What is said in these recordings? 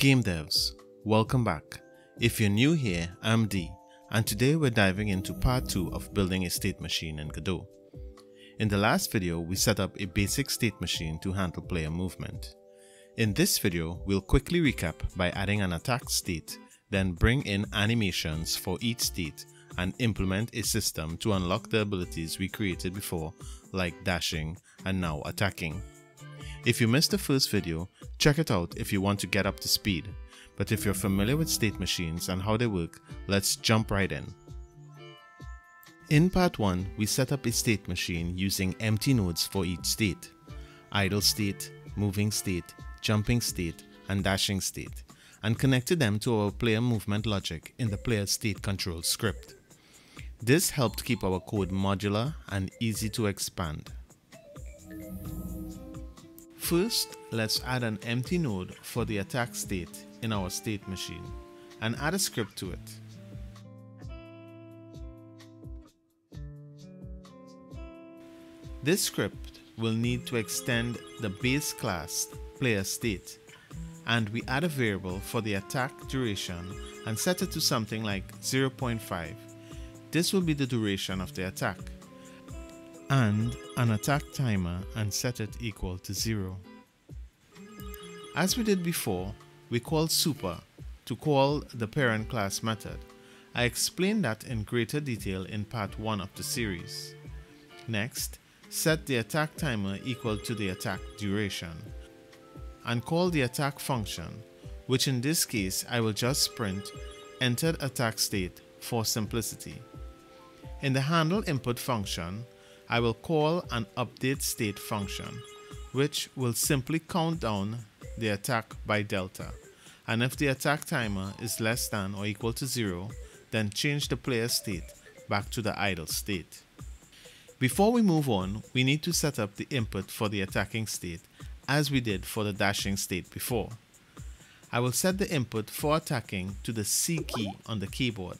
Game devs, welcome back. If you're new here, I'm Dee, and today we're diving into part 2 of building a state machine in Godot. In the last video, we set up a basic state machine to handle player movement. In this video, we'll quickly recap by adding an attack state, then bring in animations for each state and implement a system to unlock the abilities we created before like dashing and now attacking. If you missed the first video, check it out if you want to get up to speed. But if you're familiar with state machines and how they work, let's jump right in. In part 1, we set up a state machine using empty nodes for each state. Idle state, moving state, jumping state, and dashing state, and connected them to our player movement logic in the player state control script. This helped keep our code modular and easy to expand. First, let's add an empty node for the attack state in our state machine and add a script to it. This script will need to extend the base class player state and we add a variable for the attack duration and set it to something like 0.5. This will be the duration of the attack and an attack timer and set it equal to 0. As we did before, we call super to call the parent class method. I explained that in greater detail in part 1 of the series. Next, set the attack timer equal to the attack duration and call the attack function, which in this case I will just print entered attack state for simplicity. In the handle input function, I will call an update state function, which will simply count down the attack by delta. And if the attack timer is less than or equal to 0, then change the player state back to the idle state. Before we move on, we need to set up the input for the attacking state as we did for the dashing state before. I will set the input for attacking to the C key on the keyboard.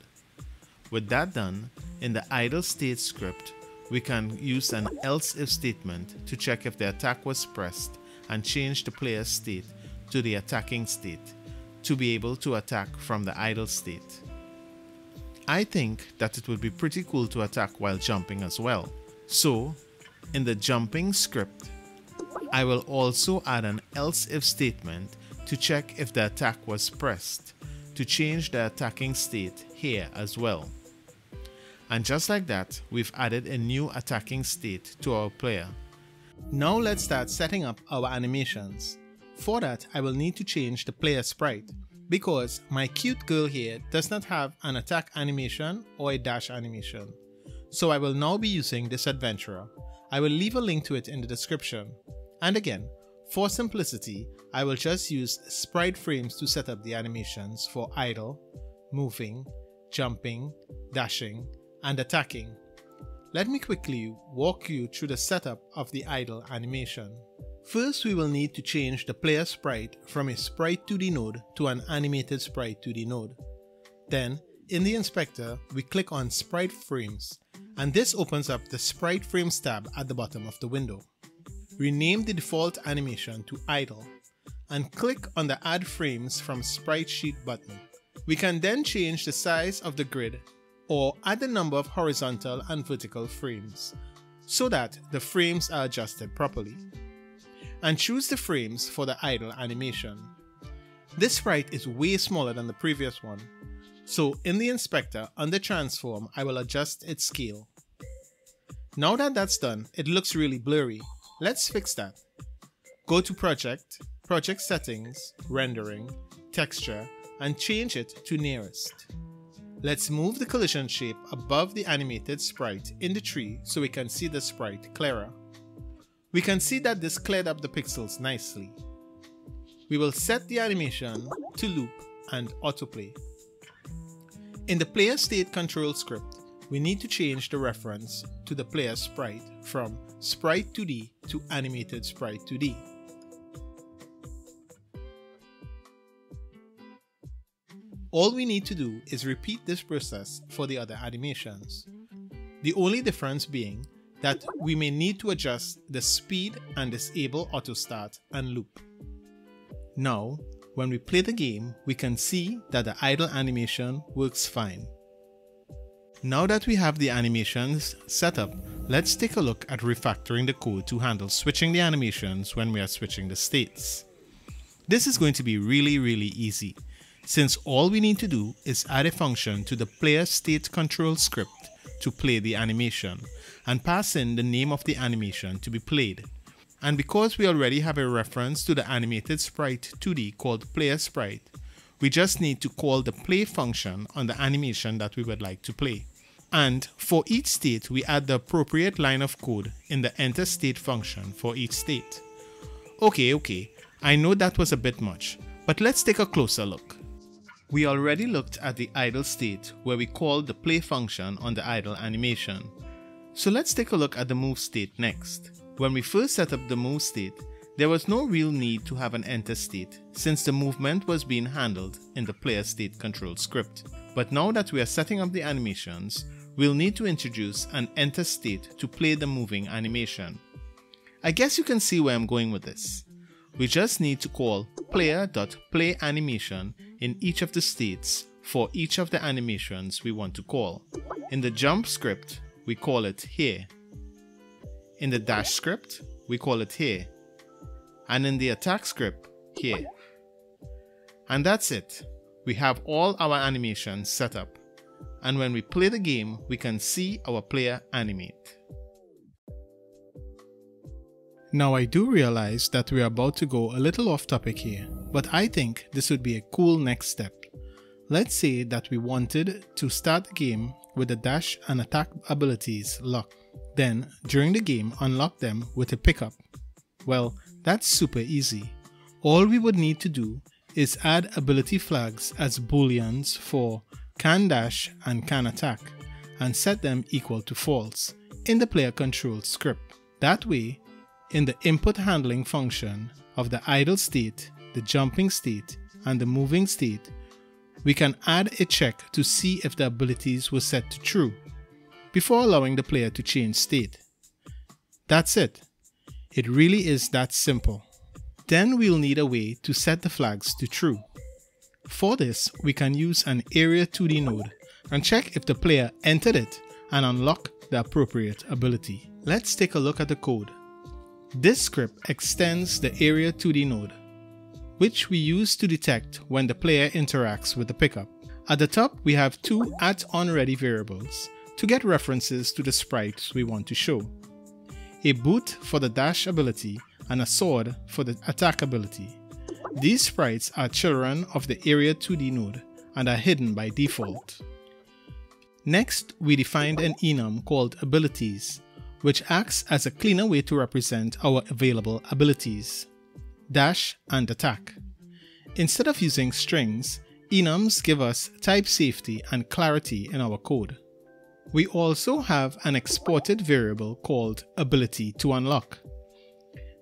With that done, in the idle state script, we can use an else if statement to check if the attack was pressed and change the player's state to the attacking state to be able to attack from the idle state. I think that it would be pretty cool to attack while jumping as well. So, in the jumping script, I will also add an else if statement to check if the attack was pressed to change the attacking state here as well. And just like that, we've added a new attacking state to our player. Now let's start setting up our animations. For that, I will need to change the player sprite because my cute girl here does not have an attack animation or a dash animation. So I will now be using this adventurer. I will leave a link to it in the description. And again, for simplicity, I will just use sprite frames to set up the animations for idle, moving, jumping, dashing, and attacking. Let me quickly walk you through the setup of the idle animation. First, we will need to change the player sprite from a sprite 2D node to an animated sprite 2D node. Then, in the inspector, we click on sprite frames, and this opens up the sprite frames tab at the bottom of the window. Rename the default animation to idle, and click on the add frames from sprite sheet button. We can then change the size of the grid or add the number of horizontal and vertical frames so that the frames are adjusted properly. And choose the frames for the idle animation. This sprite is way smaller than the previous one, so in the inspector under transform I will adjust its scale. Now that that's done, it looks really blurry. Let's fix that. Go to project, project settings, rendering, texture, and change it to nearest. Let's move the collision shape above the animated sprite in the tree so we can see the sprite clearer. We can see that this cleared up the pixels nicely. We will set the animation to loop and autoplay. In the player state control script, we need to change the reference to the player sprite from sprite 2D to animated sprite 2D. All we need to do is repeat this process for the other animations. The only difference being that we may need to adjust the speed and disable auto start and loop. Now, when we play the game, we can see that the idle animation works fine. Now that we have the animations set up, let's take a look at refactoring the code to handle switching the animations when we are switching the states. This is going to be really really easy, since all we need to do is add a function to the player state control script to play the animation, and pass in the name of the animation to be played. And because we already have a reference to the animated sprite 2D called player sprite, we just need to call the play function on the animation that we would like to play. And for each state, we add the appropriate line of code in the enter state function for each state. Okay, okay, I know that was a bit much, but let's take a closer look. We already looked at the idle state where we called the play function on the idle animation. So let's take a look at the move state next. When we first set up the move state, there was no real need to have an enter state since the movement was being handled in the player state control script. But now that we are setting up the animations, we'll need to introduce an enter state to play the moving animation. I guess you can see where I'm going with this. We just need to call player.playAnimation in each of the states for each of the animations we want to call. In the jump script, we call it here. In the dash script, we call it here. And in the attack script, here. And that's it. We have all our animations set up. And when we play the game, we can see our player animate. Now I do realize that we are about to go a little off topic here, but I think this would be a cool next step. Let's say that we wanted to start the game with the dash and attack abilities locked. Then, during the game, unlock them with a pickup. Well, that's super easy. All we would need to do is add ability flags as booleans for can dash and can attack and set them equal to false in the player control script. That way, in the input handling function of the idle state, the jumping state, and the moving state, we can add a check to see if the abilities were set to true before allowing the player to change state. That's it. It really is that simple. Then we'll need a way to set the flags to true. For this, we can use an Area 2D node and check if the player entered it and unlock the appropriate ability. Let's take a look at the code. This script extends the Area 2D node, which we use to detect when the player interacts with the pickup. At the top, we have two at onReady variables to get references to the sprites we want to show. A boot for the dash ability and a sword for the attack ability. These sprites are children of the Area 2D node and are hidden by default. Next, we defined an enum called abilities, which acts as a cleaner way to represent our available abilities, dash and attack. Instead of using strings, enums give us type safety and clarity in our code. We also have an exported variable called ability to unlock.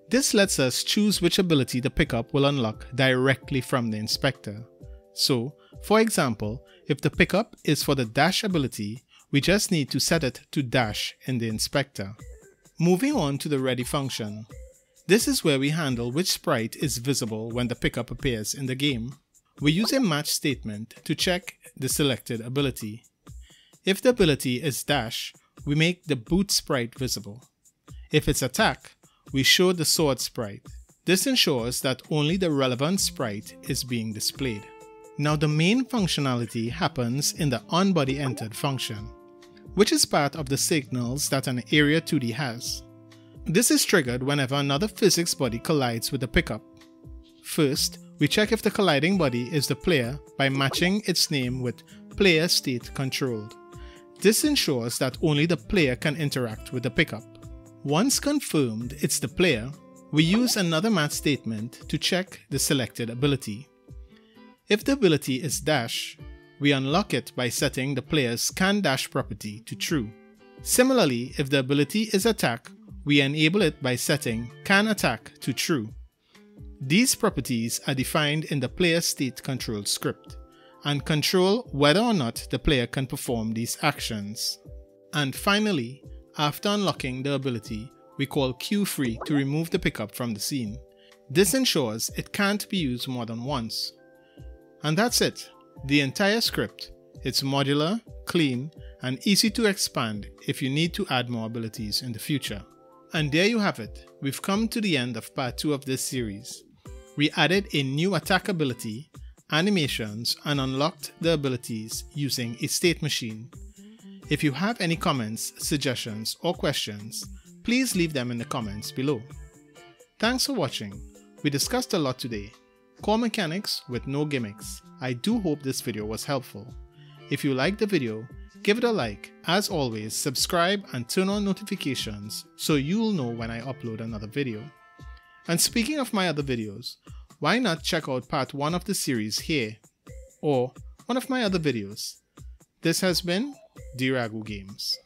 This lets us choose which ability the pickup will unlock directly from the inspector. So, for example, if the pickup is for the dash ability, we just need to set it to dash in the inspector. Moving on to the ready function. This is where we handle which sprite is visible when the pickup appears in the game. We use a match statement to check the selected ability. If the ability is dash, we make the boot sprite visible. If it's attack, we show the sword sprite. This ensures that only the relevant sprite is being displayed. Now the main functionality happens in the onBodyEntered function, which is part of the signals that an Area 2D has. This is triggered whenever another physics body collides with the pickup. First, we check if the colliding body is the player by matching its name with player state controlled. This ensures that only the player can interact with the pickup. Once confirmed it's the player, we use another match statement to check the selected ability. If the ability is dash, we unlock it by setting the player's can dash property to true. Similarly, if the ability is attack, we enable it by setting can attack to true. These properties are defined in the player state control script and control whether or not the player can perform these actions. And finally, after unlocking the ability, we call queue free to remove the pickup from the scene. This ensures it can't be used more than once. And that's it. The entire script. It's modular, clean, and easy to expand if you need to add more abilities in the future. And there you have it. We've come to the end of part 2 of this series. We added a new attack ability, animations, and unlocked the abilities using a state machine. If you have any comments, suggestions, or questions, please leave them in the comments below. Thanks for watching. We discussed a lot today. Core mechanics with no gimmicks. I do hope this video was helpful. If you liked the video, give it a like. As always, subscribe and turn on notifications so you'll know when I upload another video. And speaking of my other videos, why not check out part 1 of the series here, or one of my other videos. This has been DeeRaghoo Games.